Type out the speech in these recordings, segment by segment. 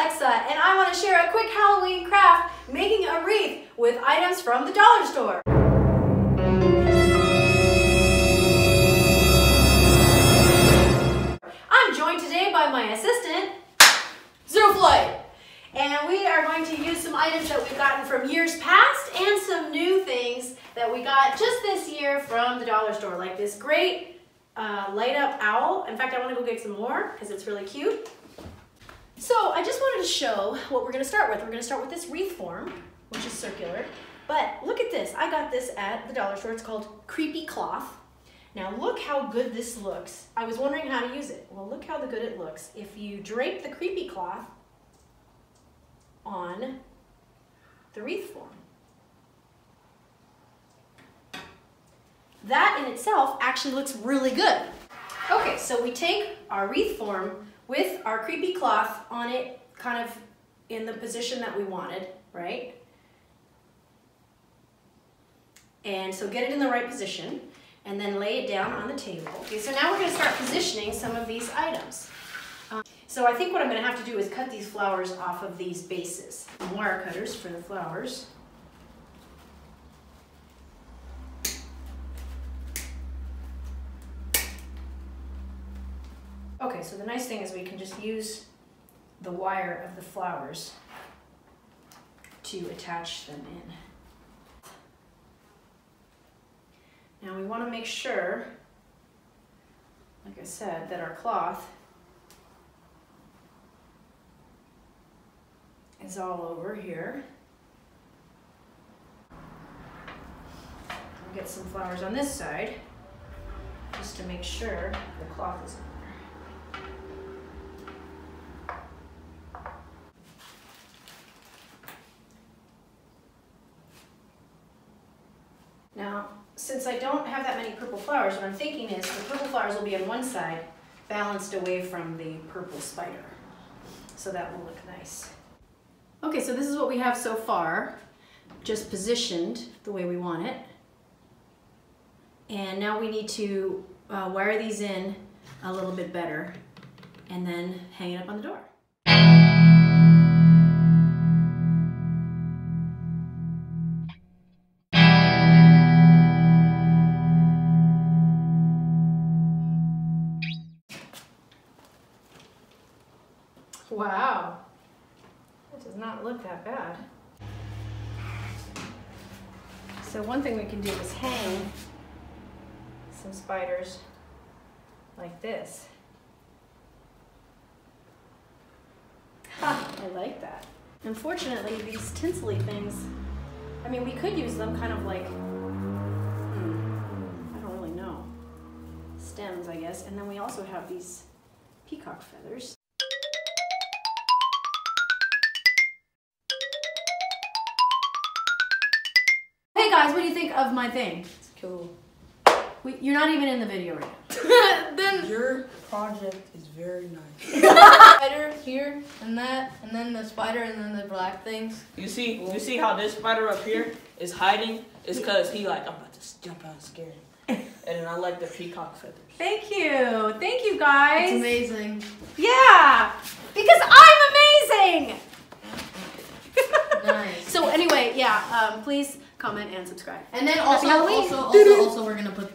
Alexa, and I want to share a quick Halloween craft making a wreath with items from the dollar store. I'm joined today by my assistant, Zero. And we are going to use some items that we've gotten from years past and some new things that we got just this year from the dollar store, like this great uh, light up owl. In fact, I want to go get some more because it's really cute. So I just wanted to show what we're going to start with. We're going to start with this wreath form, which is circular. But look at this. I got this at the dollar store. It's called Creepy Cloth. Now look how good this looks. I was wondering how to use it. Well, look how good it looks. If you drape the creepy cloth on the wreath form. That in itself actually looks really good. Okay, so we take our wreath form with our creepy cloth on it kind of in the position that we wanted, right? And so get it in the right position and then lay it down on the table. Okay, so now we're gonna start positioning some of these items. Um, so I think what I'm gonna have to do is cut these flowers off of these bases. Wire cutters for the flowers. Okay, so the nice thing is we can just use the wire of the flowers to attach them in. Now we want to make sure, like I said, that our cloth is all over here. We'll get some flowers on this side, just to make sure the cloth is Now, since I don't have that many purple flowers, what I'm thinking is the purple flowers will be on one side, balanced away from the purple spider. So that will look nice. Okay, so this is what we have so far, just positioned the way we want it. And now we need to uh, wire these in a little bit better and then hang it up on the door. Wow. That does not look that bad. So one thing we can do is hang some spiders like this. Ha, I like that. Unfortunately, these tinselly things, I mean, we could use them kind of like, hmm, I don't really know, stems, I guess. And then we also have these peacock feathers. Guys, what do you think of my thing? It's cool. We, you're not even in the video right now. then your project is very nice. spider here and that, and then the spider, and then the black things. You see, you see how this spider up here is hiding? It's cause he like I'm about to jump out and scare him. And then I like the peacock feathers. Thank you. Thank you guys. It's amazing. Yeah, because I'm amazing. nice. So anyway, yeah, um, please comment and subscribe. And then also, also, also, also, we're gonna put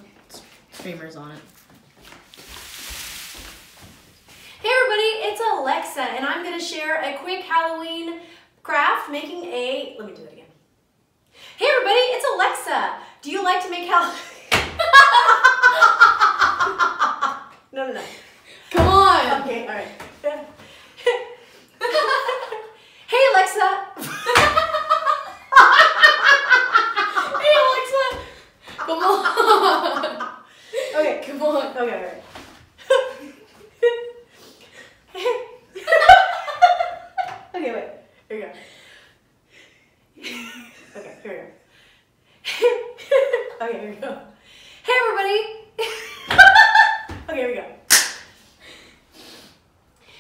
streamers on it. Hey everybody, it's Alexa, and I'm gonna share a quick Halloween craft making a. Let me do that again. Hey everybody, it's Alexa. Do you like to make Halloween? no, no, no. Come on. Okay, all right. Okay, here we go. Hey, everybody. okay, here we go.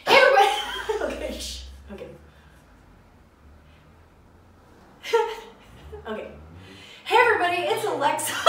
Hey, everybody. okay, shh. Okay. okay. Hey, everybody, it's Alexa.